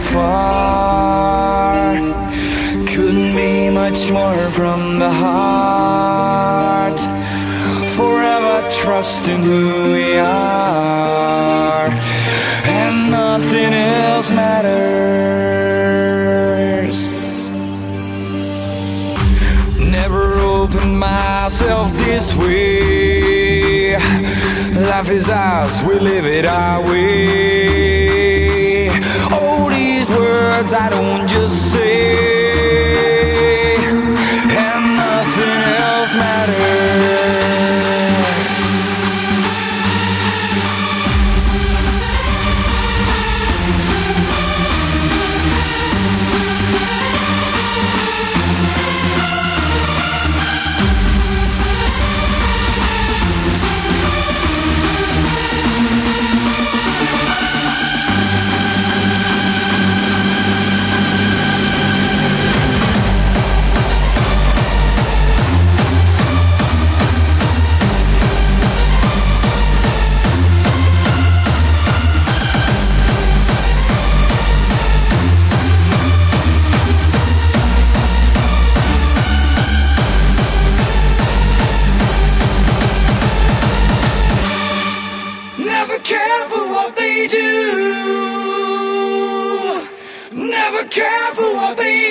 far. Couldn't be much more from the heart. Forever trusting who we are. And nothing else matters. Never opened myself this way. Life is ours, we live it our way words I don't just say. And nothing else matters. care for what they